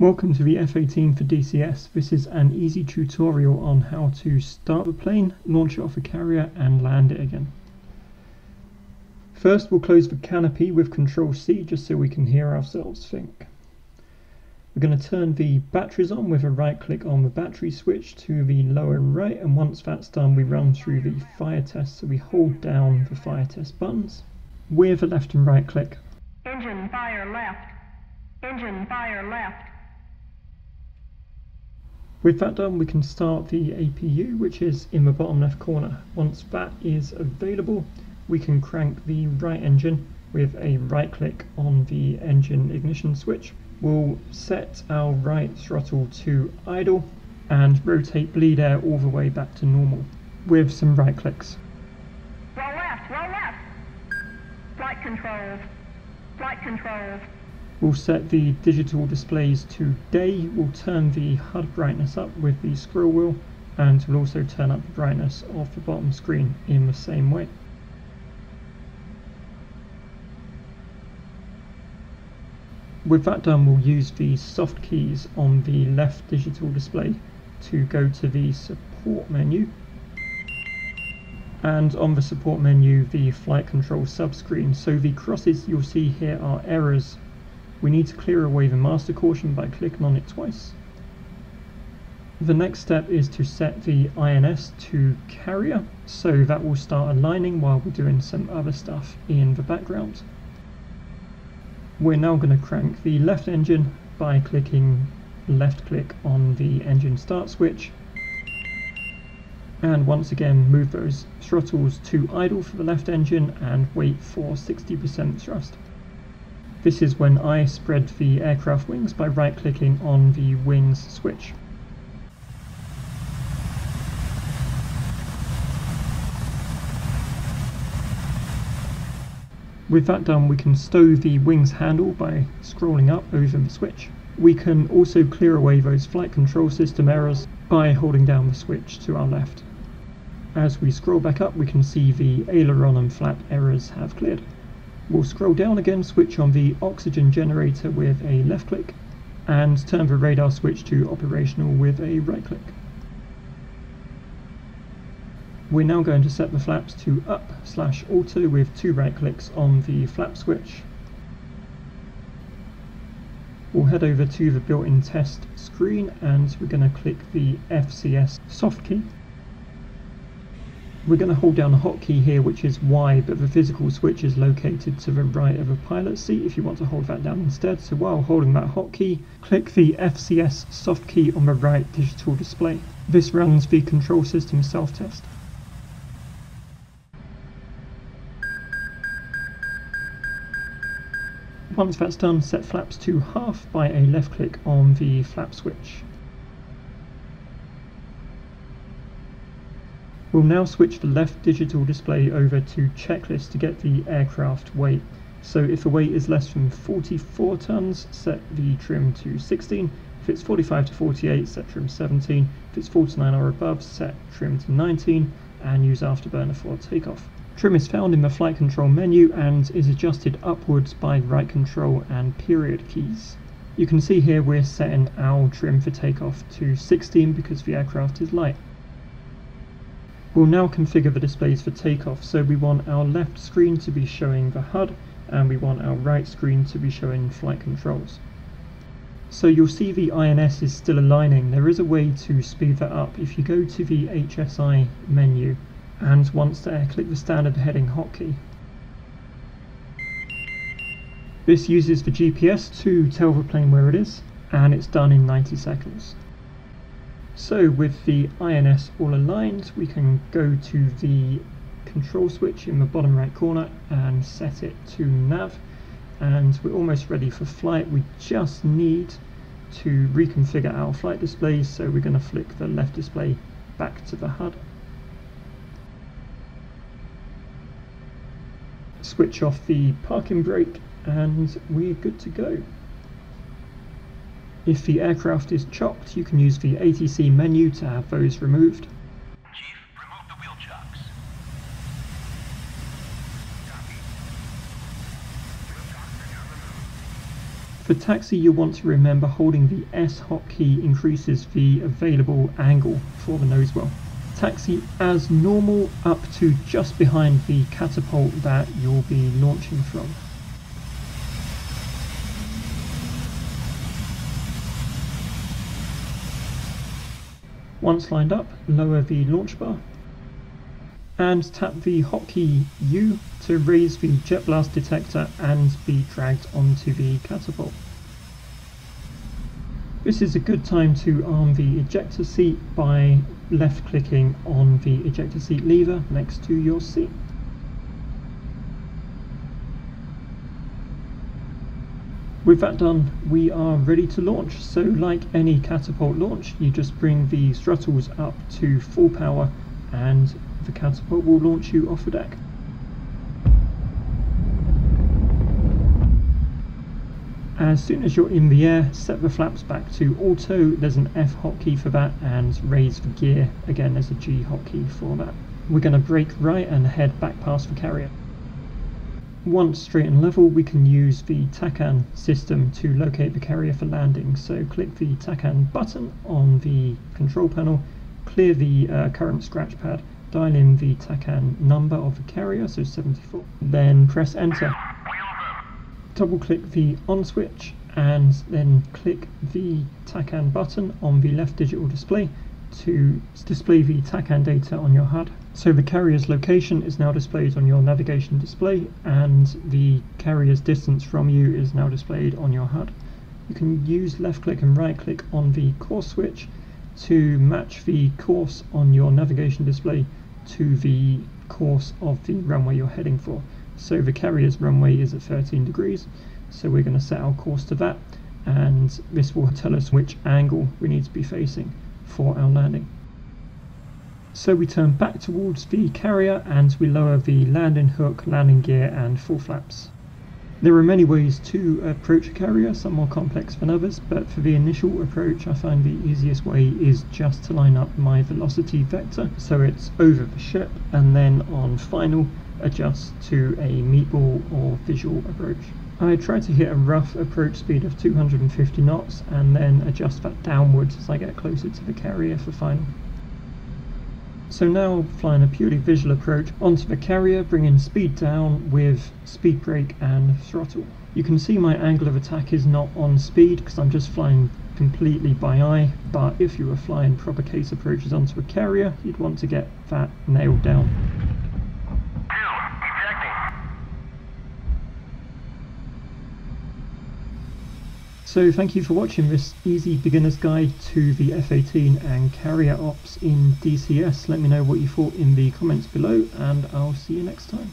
Welcome to the F-18 for DCS. This is an easy tutorial on how to start the plane, launch it off a carrier and land it again. First we'll close the canopy with Control C just so we can hear ourselves think. We're going to turn the batteries on with a right click on the battery switch to the lower right and once that's done we run through the fire test so we hold down the fire test buttons with a left and right click. Engine fire left. Engine fire left. With that done, we can start the APU, which is in the bottom left corner. Once that is available, we can crank the right engine with a right click on the engine ignition switch. We'll set our right throttle to idle and rotate bleed air all the way back to normal with some right clicks. Roll left, roll left. Flight controls. Flight controls. We'll set the digital displays to day, we'll turn the HUD brightness up with the scroll wheel and we'll also turn up the brightness of the bottom screen in the same way. With that done we'll use the soft keys on the left digital display to go to the support menu. And on the support menu the flight control subscreen. So the crosses you'll see here are errors we need to clear away the master caution by clicking on it twice. The next step is to set the INS to carrier, so that will start aligning while we're doing some other stuff in the background. We're now going to crank the left engine by clicking left click on the engine start switch and once again move those throttles to idle for the left engine and wait for 60% thrust. This is when I spread the aircraft wings by right clicking on the wings switch. With that done we can stow the wings handle by scrolling up over the switch. We can also clear away those flight control system errors by holding down the switch to our left. As we scroll back up we can see the aileron and flap errors have cleared. We'll scroll down again, switch on the oxygen generator with a left click, and turn the radar switch to operational with a right click. We're now going to set the flaps to up slash auto with two right clicks on the flap switch. We'll head over to the built-in test screen and we're going to click the FCS soft key we're going to hold down the hotkey here which is Y but the physical switch is located to the right of the pilot seat if you want to hold that down instead so while holding that hotkey click the FCS soft key on the right digital display. This runs the control system self-test. Once that's done set flaps to half by a left click on the flap switch. We'll now switch the left digital display over to checklist to get the aircraft weight. So if the weight is less than 44 tons, set the trim to 16. If it's 45 to 48, set trim 17. If it's 49 or above, set trim to 19 and use afterburner for takeoff. Trim is found in the flight control menu and is adjusted upwards by right control and period keys. You can see here we're setting our trim for takeoff to 16 because the aircraft is light. We'll now configure the displays for takeoff, so we want our left screen to be showing the HUD, and we want our right screen to be showing flight controls. So you'll see the INS is still aligning. There is a way to speed that up. If you go to the HSI menu, and once there, click the standard heading hotkey. This uses the GPS to tell the plane where it is, and it's done in 90 seconds. So with the INS all aligned, we can go to the control switch in the bottom right corner and set it to nav. And we're almost ready for flight. We just need to reconfigure our flight displays. So we're going to flick the left display back to the HUD. Switch off the parking brake and we're good to go. If the aircraft is chocked, you can use the ATC menu to have those removed. Chief, remove the wheel chocks. For For taxi, you'll want to remember holding the S hotkey increases the available angle for the nose well. Taxi as normal up to just behind the catapult that you'll be launching from. Once lined up, lower the launch bar and tap the hotkey U to raise the jet blast detector and be dragged onto the catapult. This is a good time to arm the ejector seat by left clicking on the ejector seat lever next to your seat. With that done, we are ready to launch. So like any catapult launch, you just bring the throttles up to full power and the catapult will launch you off the deck. As soon as you're in the air, set the flaps back to auto, there's an F hotkey for that, and raise the gear, again there's a G hotkey for that. We're going to break right and head back past the carrier. Once straight and level, we can use the TACAN system to locate the carrier for landing. So click the TACAN button on the control panel, clear the uh, current scratch pad, dial in the TACAN number of the carrier, so 74, then press enter double click the on switch and then click the TACAN button on the left digital display to display the TACAN data on your HUD. So the carrier's location is now displayed on your navigation display and the carrier's distance from you is now displayed on your HUD. You can use left click and right click on the course switch to match the course on your navigation display to the course of the runway you're heading for. So the carrier's runway is at 13 degrees, so we're going to set our course to that, and this will tell us which angle we need to be facing for our landing. So we turn back towards the carrier and we lower the landing hook, landing gear and full flaps. There are many ways to approach a carrier, some more complex than others, but for the initial approach I find the easiest way is just to line up my velocity vector so it's over the ship and then on final adjust to a meatball or visual approach. I try to hit a rough approach speed of 250 knots and then adjust that downwards as I get closer to the carrier for final. So now flying a purely visual approach onto the carrier, bringing speed down with speed brake and throttle. You can see my angle of attack is not on speed because I'm just flying completely by eye, but if you were flying proper case approaches onto a carrier, you'd want to get that nailed down. So thank you for watching this easy beginner's guide to the F-18 and carrier ops in DCS. Let me know what you thought in the comments below and I'll see you next time.